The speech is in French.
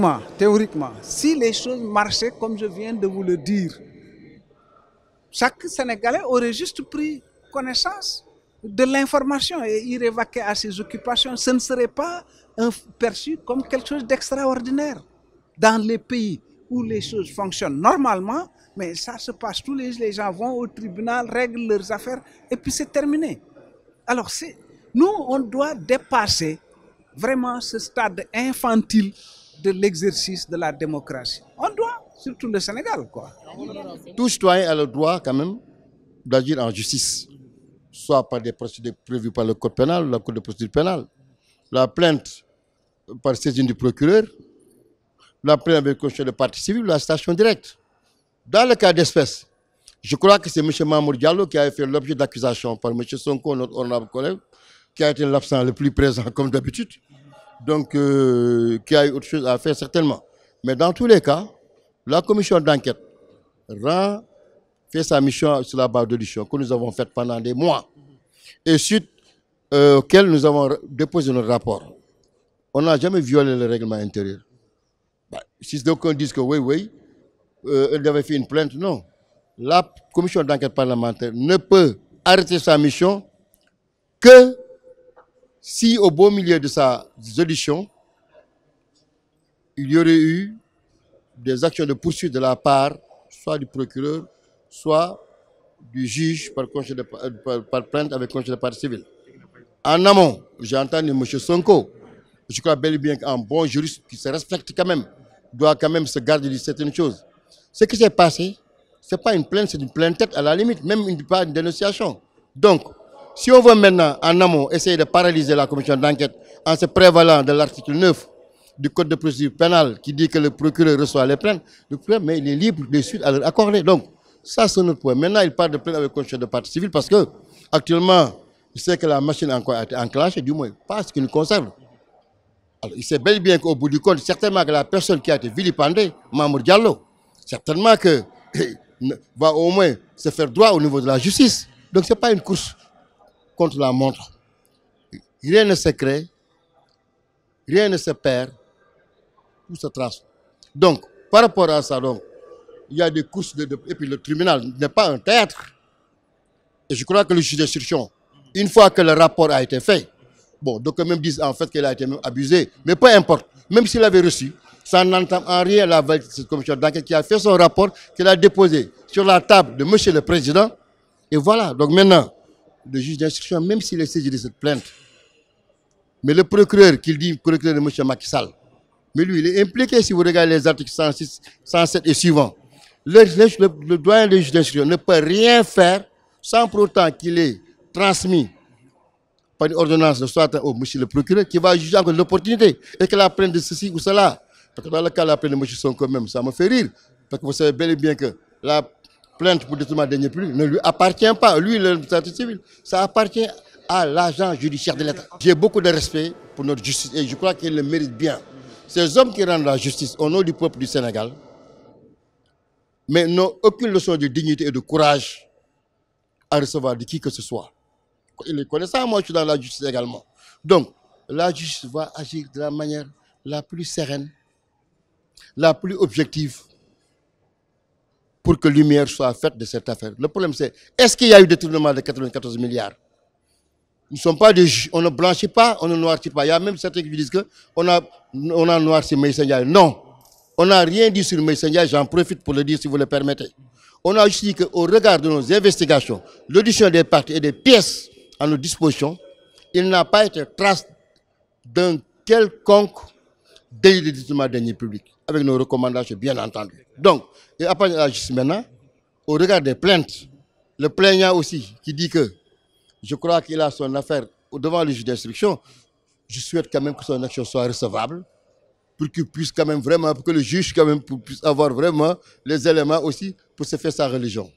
théoriquement, théoriquement, si les choses marchaient comme je viens de vous le dire, chaque Sénégalais aurait juste pris connaissance de l'information et irait vaquer à ses occupations. Ce ne serait pas perçu comme quelque chose d'extraordinaire. Dans les pays où les choses fonctionnent normalement, mais ça se passe, tous les, les gens vont au tribunal, règlent leurs affaires et puis c'est terminé. Alors nous, on doit dépasser vraiment ce stade infantile de l'exercice de la démocratie. On doit, surtout le Sénégal. Quoi. Tout citoyen a le droit quand même d'agir en justice, soit par des procédures prévues par le code pénal ou le code de procédure pénale. La plainte par saisine du procureur, la plainte avec le conseil de partie civile, la station directe. Dans le cas d'espèce, je crois que c'est M. Mamour Diallo qui a fait l'objet d'accusation par M. Sonko, notre honorable collègue, qui a été l'absent le plus présent comme d'habitude, donc euh, qui a autre chose à faire certainement. Mais dans tous les cas, la commission d'enquête rend, fait sa mission sur la base d'audition que nous avons faite pendant des mois et suite euh, auquel nous avons déposé notre rapport. On n'a jamais violé le règlement intérieur. Bah, si d'aucuns disent que oui, oui, euh, elle avait fait une plainte, non. La commission d'enquête parlementaire ne peut arrêter sa mission que si au beau milieu de sa auditions, il y aurait eu des actions de poursuite de la part soit du procureur, soit du juge par, par, plainte avec congé de partie civile. En amont, j'ai entendu M. Sonko. Je crois bel et bien qu'un bon juriste qui se respecte quand même doit quand même se garder de certaines choses. Ce qui s'est passé, ce n'est pas une plainte, c'est une plainte à la limite, même une, pas une dénonciation. Donc, si on veut maintenant, en amont, essayer de paralyser la commission d'enquête en se prévalant de l'article 9 du Code de procédure pénale qui dit que le procureur reçoit les plaintes, le procureur, mais il est libre de suite à leur accorder. Donc, ça, c'est notre point. Maintenant, il parle de plainte avec conseil de partie civile parce que, actuellement, il sait que la machine a été enclenchée, du moins, pas ce qui nous concerne. Alors, il sait bel et bien qu'au bout du compte, certainement que la personne qui a été vilipendée, Mamour Diallo, certainement que va au moins se faire droit au niveau de la justice. Donc, ce n'est pas une course contre la montre. Rien ne se crée, rien ne se perd, tout se trace. Donc, par rapport à ça, donc, il y a des courses, de, et puis le tribunal n'est pas un théâtre. Et je crois que le juge d'instruction, une fois que le rapport a été fait, bon, donc même disent en fait qu'elle a été abusée, mais peu importe, même s'il avait reçu, ça n'entend en rien la de cette commission d'enquête qui a fait son rapport, qu'il a déposé sur la table de monsieur le président. Et voilà, donc maintenant, le juge d'instruction, même s'il est saisi de cette plainte, mais le procureur, qu'il dit procureur de M. Macky Sall, mais lui, il est impliqué si vous regardez les articles 106, 107 et suivants. Le, le, doyen de juge d'instruction ne peut rien faire sans pour autant qu'il ait transmis par une ordonnance de soit au monsieur le procureur qui va juger encore l'opportunité et que la plainte de ceci ou cela. Parce que dans le cas de la plainte de M. Sonko même, ça me fait rire. Parce que vous savez bel et bien que la plainte pour détournement de ne lui appartient pas. Lui, le statut civil, ça appartient à l'agent judiciaire de l'État. J'ai beaucoup de respect pour notre justice et je crois qu'il le mérite bien. Ces hommes qui rendent la justice au nom du peuple du Sénégal, mais n'ont aucune leçon de dignité et de courage à recevoir de qui que ce soit. Il est connaissant, moi je suis dans la justice également. Donc, la justice va agir de la manière la plus sereine, la plus objective, pour que lumière soit faite de cette affaire. Le problème c'est, est-ce qu'il y a eu détournement de 94 milliards? Nous ne sommes pas des on ne blanchit pas, on ne noircit pas. Il y a même certains qui disent qu'on a, on a noirci Meïssa Non, on n'a rien dit sur Meïssa j'en profite pour le dire si vous le permettez. On a juste dit qu'au regard de nos investigations, l'audition des parties et des pièces à nos dispositions, il n'a pas été trace d'un quelconque délit de détournement de deniers publics, avec nos recommandations, bien entendu. Donc, et après maintenant, au regard des plaintes, le plaignant aussi qui dit que je crois qu'il a son affaire devant le juge d'instruction, je souhaite quand même que son action soit recevable pour qu'il puisse quand même vraiment, pour que le juge quand même puisse avoir vraiment les éléments aussi pour se faire sa religion.